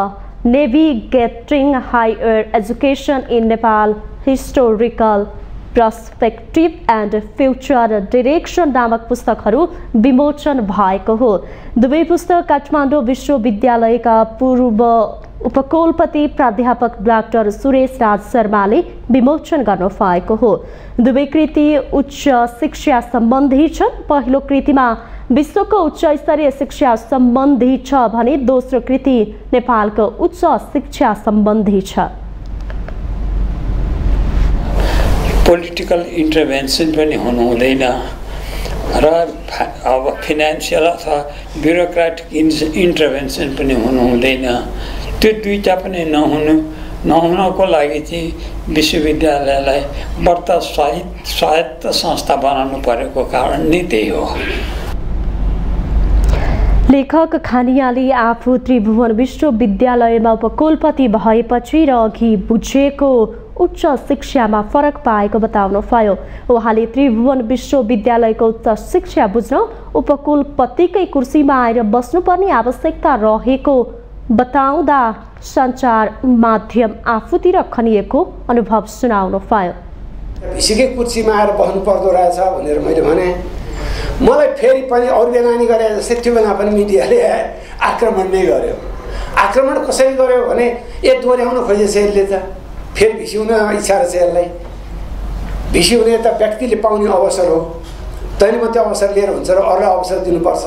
navigating higher education in Nepal historical perspective and future direction नामक पुस्तकहरू विमोचन भएको हो। दुवै पुस्तक काठमाडौँ विश्वविद्यालयका पूर्व उपकुलपति प्राध्यापक डाक्टर सुरेश राज शर्माले विमोचन गर्नु भएको हो। दुवै कृति उच्च शिक्षा सम्बन्धी छन्। पहिलो कृतिमा विश्वको उच्च स्तरीय शिक्षा सम्बन्धी छ भने दोस्रो कृति नेपालको उच्च शिक्षा सम्बन्धी छ। पोलिटिकल इन्टरभेन्सन पनि हुनु हुँदैन र अब फिनान्सियल अथवा ब्युरोक्राटिक इन्स इन्टरभेन्सन पनि हुनु हुँदैन त्यो दुईवटा पनि नहुनु नहुनको लागि चाहिँ विश्वविद्यालयलाई व्रत स्वायत्त स्वायत्त संस्था बनाउनु परेको कारण नै त्यही हो। लेखक खानियाले आफू त्रिभुवन विश्वविद्यालयमा उपकुलपति भएपछि र अघि बुझेको उच्च शिक्षामा फरक पाएको बताउनु भयो। उहाँले त्रिभुवन विश्वविद्यालयको उच्च शिक्षा बुझ्न उपकुलपतिकै कुर्सीमा आएर बस्नुपर्ने आवश्यकता रहेको बताउँदा सञ्चार माध्यम आफूतिर खनिएको अनुभव सुनाउनु भयो। भिसिकै कुर्सीमा आएर बस्नु पर्दो रहेछ भनेर मैले भने। मलाई फेरि पनि अरू बेला नि गरे जस्तै त्यो बेला पनि मिडियाले आक्रमण नै गर्यो। आक्रमण कसरी गर्यो भने ए दोहोऱ्याउन खोजेछ यसले त। फेरि भिसिउन इच्छा रहेछ यसलाई। भिसिउने त व्यक्तिले पाउने अवसर हो। तैँले मात्रै अवसर लिएर हुन्छ र अरूलाई अवसर दिनुपर्छ।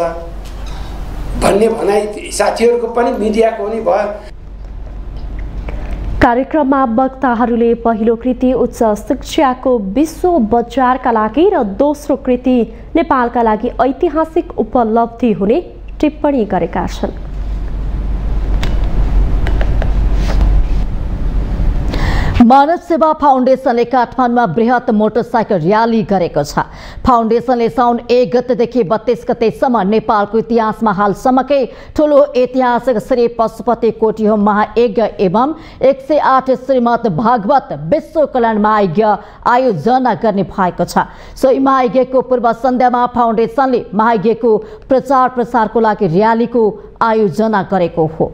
भन्ने भनाइ साथीहरूको पनि मिडियाको पनि भयो। कार्यक्रममा वक्ताहरूले पहिलो कृति उच्च शिक्षाको विश्व बजारका लागि र दोस्रो कृति नेपालका लागि ऐतिहासिक उपलब्धि हुने टिप्पणी गरेका छन्। मानव सेवा फाउन्डेसनले काठमाडौँमा बृहत मोटरसाइकल र्याली गरेको छ। फाउन्डेसनले साउन एक गतेदेखि बत्तीस गतेसम्म नेपालको इतिहासमा हालसम्मकै ठुलो ऐतिहासिक श्री पशुपति कोटिहो महायज्ञ एवं एक सय आठ श्रीमद भागवत विश्व कल्याण महायज्ञ आयोजना गर्ने भएको छ। सोही महायज्ञको पूर्व सन्ध्यामा फाउन्डेसनले महायज्ञको प्रचार प्रसारको लागि र्यालीको आयोजना गरेको हो।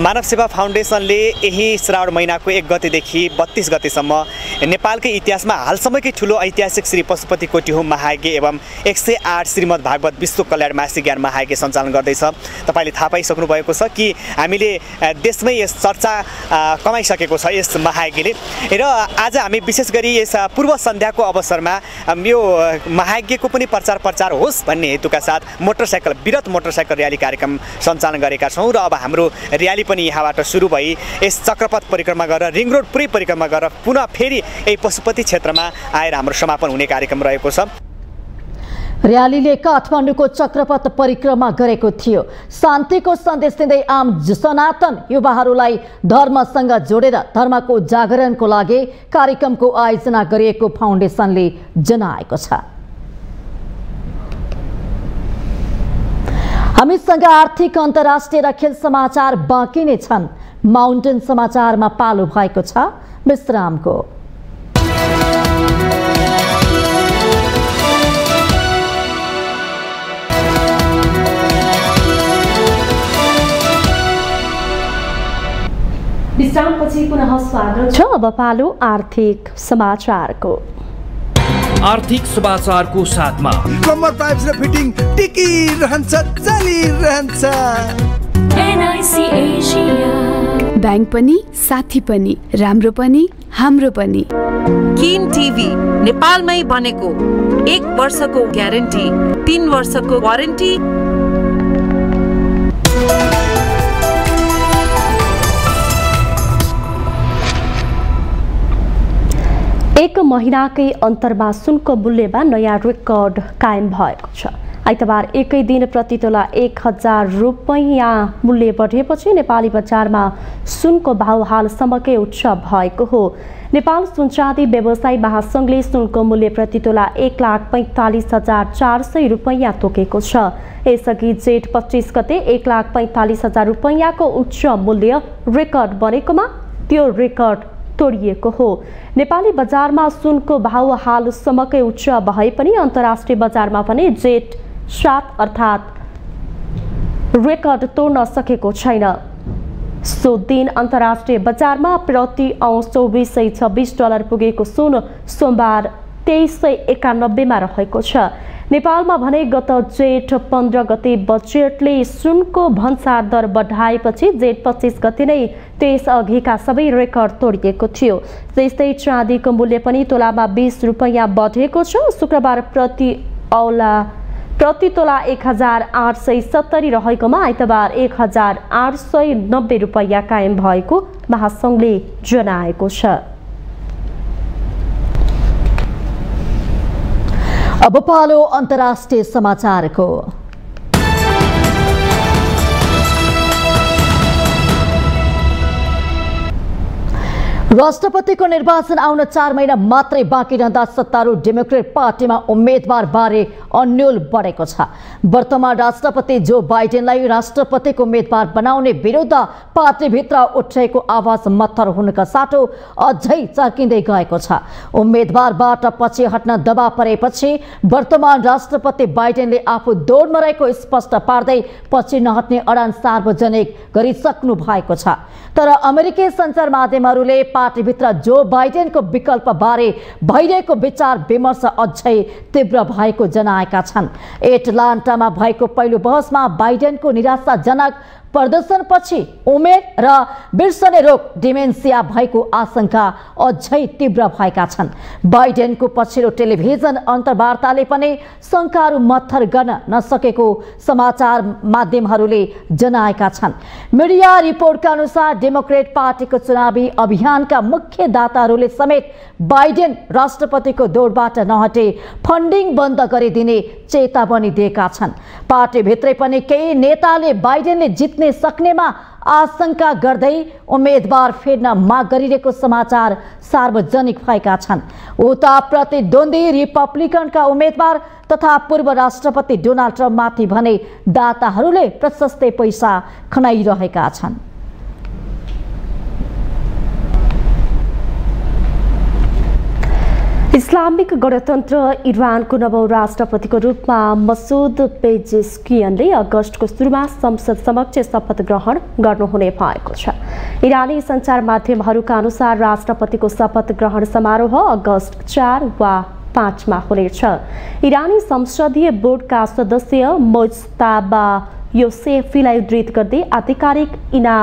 मानव सेवा फाउन्डेसनले यही श्रावण महिनाको एक गतेदेखि बत्तिस गतेसम्म नेपालकै इतिहासमा हालसम्मकै ठुलो ऐतिहासिक श्री पशुपति कोटिहो महायज्ञ एवं एक सय आठ श्रीमद् भागवत विश्व कल्याण मासिक ज्ञान महायज्ञ सञ्चालन गर्दैछ। तपाईँले थाहा पाइसक्नु भएको छ कि हामीले देशमै यस चर्चा कमाइसकेको छ यस महायज्ञले। र आज हामी विशेष गरी यस पूर्व सन्ध्याको अवसरमा यो महायज्ञको पनि प्रचार प्रचार होस् भन्ने हेतुका साथ मोटरसाइकल विरत मोटरसाइकल र्याली कार्यक्रम सञ्चालन गरेका छौँ। र अब हाम्रो र्याली पनि यहाँबाट सुरु भई यस चक्रपथ परिक्रमा गरेर रिङ रोड पुरै परिक्रमा गरेर पुनः फेरि यही पशुपति क्षेत्रमा आएर हाम्रो समापन हुने कार्यक्रम रहेको छ। र्यालीले काठमाडौँको चक्रपथ परिक्रमा गरेको थियो। शान्तिको सन्देश दिँदै आम सनातन युवाहरूलाई धर्मसँग जोडेर धर्मको जागरणको लागि कार्यक्रमको आयोजना गरिएको फाउन्डेसनले जनाएको छ। हामीसँग आर्थिक अन्तर्राष्ट्रिय र खेल समाचार बाँकी नै छन्। माउन्टेन समाचारमा पालो भएको छ विश्रामको। विश्रामपछि पुनः स्वागत। छ अब पालो आर्थिक समाचारको। आर्थिक समाचारको साथमा। कम्मर पाइप्स र फिटिङ टिकिरहन्छ चलिरहन्छ। ब्याङ्क पनि साथी पनि राम्रो पनि हाम्रो पनि। किन टिभी नेपालमै बनेको एक वर्षको ग्यारेन्टी तिन वर्षको वारेन्टी एक महिनाकै अन्तरमा सुनको मूल्यमा नयाँ रेकर्ड कायम भएको छ। आइतबार एकै दिन प्रति तोला एक हजार रुपैयाँ मूल्य बढेपछि नेपाली बजारमा सुनको भाउ हालसम्मकै उच्च भएको हो। नेपाल सुनचाँदी व्यवसायी महासङ्घले सुनको मूल्य प्रति तोला एक लाख पैँतालिस हजार चार सय रुपैयाँ तोकेको छ। यसअघि जेठ पच्चिस गते एक लाख पैँतालिस हजार रुपैयाँको उच्च मूल्य रेकर्ड बनेकोमा त्यो रेकर्ड तोडिएको हो। नेपाली बजारमा सुनको भाउ हालसम्मकै उच्च भए पनि अन्तर्राष्ट्रिय बजारमा पनि जेट सात अर्थात् रेकर्ड तोड्न सकेको छैन। सो दिन अन्तर्राष्ट्रिय बजारमा प्रति औँस चौबिस सय छब्बिस डलर पुगेको सुन सोमबार तेइस सय एकानब्बेमा रहेको छ। नेपालमा भने गत जेठ पन्ध्र गते बजेटले सुनको भन्सार दर बढाएपछि जेठ पच्चिस गते नै त्यस अघिका सबै रेकर्ड तोडिएको थियो। त्यस्तै चाँदीको मूल्य पनि तोलामा बिस रुपैयाँ बढेको छ। शुक्रबार प्रति औला प्रति तोला एक हजार आठ सय सत्तरी रहेकोमा आइतबार एक हजार आठ सय नब्बे रुपैयाँ कायम भएको महासङ्घले जनाएको छ। अब पालो अन्तर्राष्ट्रिय समाचारको। राष्ट्रपतिको निर्वाचन आउन चार महिना मात्रै बाँकी रहँदा सत्तारूढ डेमोक्रेट पार्टीमा उम्मेद्वार बारे अन्यल बढेको छ। वर्तमान राष्ट्रपति जो बाइडेनलाई राष्ट्रपतिको उम्मेद्वार बनाउने विरुद्ध पार्टीभित्र उठेको आवाज मत्थर हुनुका साटो अझै चर्किँदै गएको छ। उम्मेद्वारबाट पछि हट्न दबाव परेपछि वर्तमान राष्ट्रपति बाइडेनले आफू दौडमा रहेको स्पष्ट पार्दै पछि नहट्ने अडान सार्वजनिक गरिसक्नु भएको छ। तर अमेरिकी सञ्चार माध्यमहरूले पार्टीभित्र जो बाइडेनको विकल्पबारे भइरहेको विचार विमर्श अझै तीव्र भएको जनाएका छन्। एटलान्टामा भएको पहिलो बहसमा बाइडेनको निराशाजनक प्रदर्शनपछि उमेर र बिर्सने रोग डिमेन्सिया भएको आशंका अझै तीव्र भएका छन्। बाइडेनको पछिल्लो टेलिभिजन अन्तर्वार्ताले पनि शङ्काहरू मत्थर गर्न नसकेको समाचार माध्यमहरूले जनाएका छन्। मिडिया रिपोर्टका अनुसार डेमोक्रेट पार्टीको चुनावी अभियानका मुख्य दाताहरूले समेत बाइडेन राष्ट्रपतिको दौडबाट नहटे फन्डिङ बन्द गरिदिने चेतावनी दिएका छन्। पार्टीभित्रै पनि केही नेताले बाइडेनले जित्ने सक्नेमा आशंका गर्दै उम्मेदवार फेर्न माग गरिरहेको समाचार सार्वजनिक भएका छन्। उता प्रतिद्वन्दी रिपब्लिकनका उम्मेदवार तथा पूर्व राष्ट्रपति डोनाल्ड ट्रम्पमाथि भने दाताहरूले प्रशस्तै पैसा खनाइरहेका छन्। इस्लामिक गणतन्त्र इरानको नवौँ राष्ट्रपतिको रूपमा मसुद पेजेस्कियनले अगस्तको सुरुमा संसद समक्ष शपथ ग्रहण गर्नुहुने भएको छ। इरानी सञ्चार माध्यमहरूका अनुसार राष्ट्रपतिको शपथ ग्रहण समारोह अगस्त चार वा पाँचमा हुनेछ। इरानी संसदीय बोर्डका सदस्य मोजताबा योसेफीलाई उद्धृत गर्दै आधिकारिक इना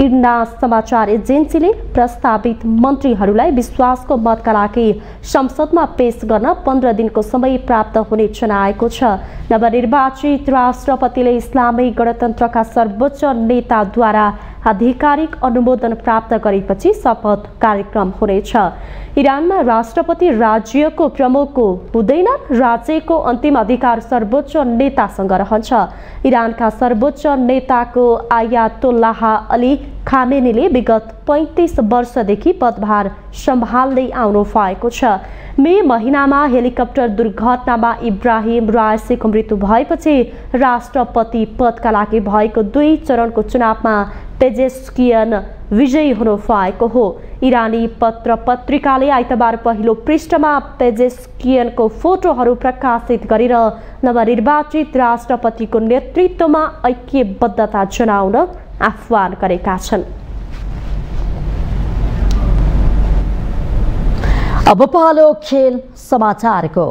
इर्ना समाचार एजेन्सीले प्रस्तावित मन्त्रीहरूलाई विश्वासको मतका लागि संसदमा पेश गर्न पन्ध्र दिनको समय प्राप्त हुने जनाएको छ। नवनिर्वाचित राष्ट्रपतिले इस्लामी गणतन्त्रका सर्वोच्च नेताद्वारा आधिकारिक अनुमोदन प्राप्त गरेपछि शपथ कार्यक्रम हुनेछ। इरानमा राष्ट्रपति राज्यको प्रमुख हुँदैन राज्यको अन्तिम अधिकार सर्वोच्च नेतासँग रहन्छ। इरानका सर्वोच्च नेताको आयातोल्लाह अली खामेनीले विगत पैँतिस वर्षदेखि पदभार सम्हाल्दै आउनु भएको छ। मे महिनामा हेलिकप्टर दुर्घटनामा इब्राहिम रायसीको मृत्यु भएपछि राष्ट्रपति पदका लागि भएको दुई चरणको चुनावमा पेजेस्कियन विजयी हुनु भएको हो। इरानी पत्र पत्रिकाले आइतबार पहिलो पृष्ठमा पेजेस्कियनको फोटोहरू प्रकाशित गरेर नवनिर्वाचित राष्ट्रपतिको नेतृत्वमा ऐक्यबद्धता जनाउन आह्वान गरेका छन् अब पालो खेल समाचारको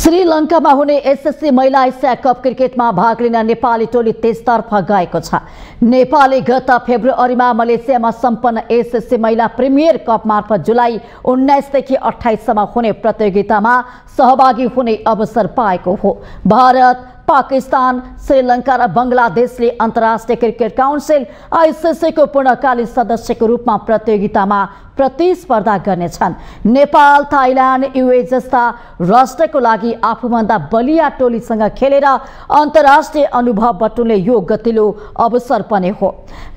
श्रीलङ्कामा हुने एसएससी महिला एसिया कप क्रिकेटमा भाग लिन नेपाली टोली तेजतर्फ गएको छ नेपालले गत फेब्रुअरीमा मलेसियामा सम्पन्न एसएससी महिला प्रिमियर कप मार्फत जुलाई उन्नाइसदेखि अठाइससम्म हुने प्रतियोगितामा सहभागी हुने अवसर पाएको हो। भारत पाकिस्तान श्रीलङ्का र बङ्गलादेशले अन्तर्राष्ट्रिय क्रिकेट काउन्सिल आइसिसीको पूर्णकालीन सदस्यको रूपमा प्रतियोगितामा प्रतिस्पर्धा गर्नेछन्। नेपाल थाइल्यान्ड युए जस्ता राष्ट्रको लागि आफूभन्दा बलिया टोलीसँग खेलेर अन्तर्राष्ट्रिय अनुभव बटुल्ने यो गतिलो अवसर पनि हो।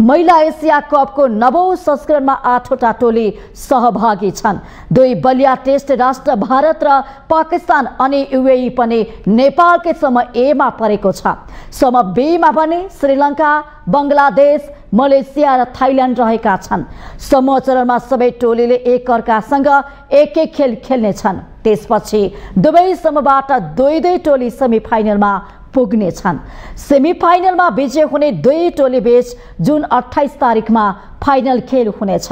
महिला एसिया कपको नवौँ संस्करणमा आठवटा टोली सहभागी छन्। दुई बलिया टेस्ट राष्ट्र भारत र पाकिस्तान अनि युए पनि नेपालकै सम एमा परेको छ। सम बीमा पनि श्रीलङ्का बङ्गलादेश मलेसिया र थाइल्यान्ड रहेका छन्। समूह चरणमा सबै टोलीले एकअर्कासँग एक एक खेल खेल्नेछन् त्यसपछि दुवै समूहबाट दुई दुई टोली सेमी फाइनलमा पुग्नेछन्। सेमी फाइनलमा विजय हुने दुई टोली बीच जुन अठाइस तारिकमा फाइनल खेल हुनेछ।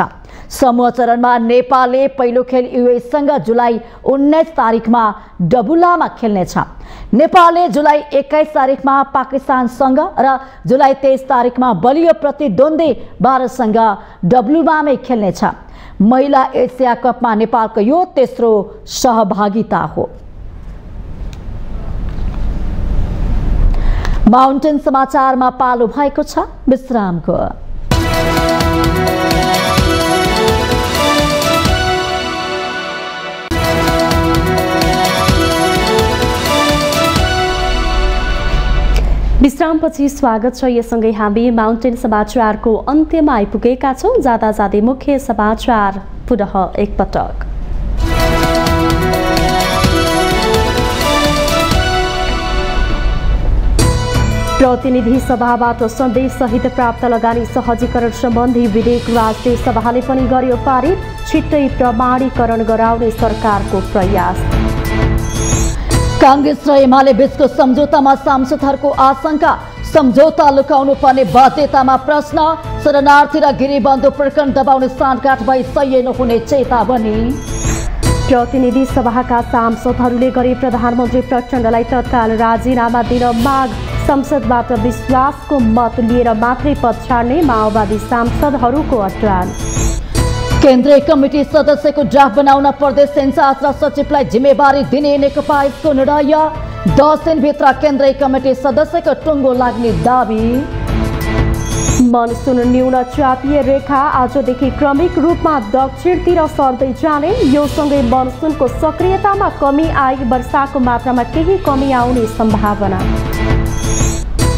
समूह चरणमा नेपालले पहिलो खेल युएसँग जुलाई उन्नाइस तारिकमा डबुलामा खेल्नेछ। नेपालले जुलाई एक्काइस तारिकमा पाकिस्तानसँग र जुलाई तेइस तारिकमा बलियो प्रतिद्वन्दी भारतसँग डब्लुमामै खेल्नेछ। महिला एसिया कपमा नेपालको यो तेस्रो सहभागिता हो। माउन्टेन समाचारमा पालो भएको छ। विश्रामको। विश्रामपछि स्वागत छ। यससँगै हामी माउन्टेन समाचारको अन्त्यमा आइपुगेका छौँ। जाँदा जाँदै मुख्य समाचार पुनः एकपटक। प्रतिनिधि सभाबाट सन्देश सहित प्राप्त लगानी सहजीकरण सम्बन्धी विधेयक राष्ट्रिय सभाले पनि गर्यो पारित छिट्टै प्रमाणीकरण गराउने सरकारको प्रयास। काङ्ग्रेस र एमाले बीचको सम्झौतामा सांसदहरूको आशंका सम्झौता लुकाउनु पर्ने बाध्यतामा प्रश्न शरणार्थी र गिरीबन्धु प्रकरण दबाउने साँठगाँठ भई सही नहुने चेतावनी। प्रतिनिधि सभाका सांसदहरूले गरे प्रधानमन्त्री प्रचण्डलाई तत्काल राजीनामा दिन माग। संसदबाट विश्वासको मत लिएर मात्रै पद छाड्ने माओवादी सांसदहरूको अटरान केन्द्रीय कमिटी सदस्यको ड्राफ्ट बनाउन प्रदेश इन्चार्ज र सचिवलाई जिम्मेवारी दिने नेकपा निर्णय। दस दिनभित्र केन्द्रीय कमिटी सदस्यको टुङ्गो लाग्ने दावी। मनसुन न्यून चापिय रेखा आजदेखि क्रमिक रूपमा दक्षिणतिर सर्दै जाने। यो सँगै मनसुनको सक्रियतामा कमी आई वर्षाको मात्रामा केही कमी आउने सम्भावना।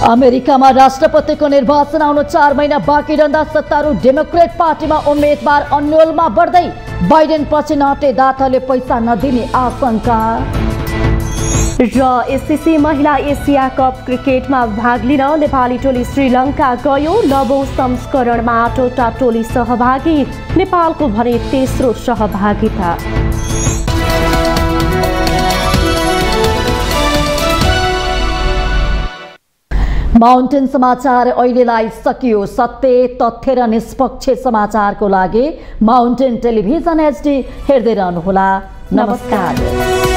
अमेरिकामा राष्ट्रपतिको निर्वाचन आउन चार महिना बाँकी रहँदा सत्तारूढ डेमोक्रेट पार्टीमा उम्मेद्वार अन्यलमा बढ्दै। बाइडेन पछि नातेदाताले पैसा नदिने आशंका। र एससिसी महिला एसिया कप क्रिकेटमा भाग लिन नेपाली टोली श्रीलङ्का गयो। नवौँ संस्करणमा आठवटा टोली सहभागी। नेपालको भने तेस्रो सहभागिता। माउन्टेन समाचार अहिलेलाई सकियो सत्य तथ्य र निष्पक्ष समाचारको लागि माउन्टेन टेलिभिजन एचडी हेर्दै रहनुहोला। नमस्कार।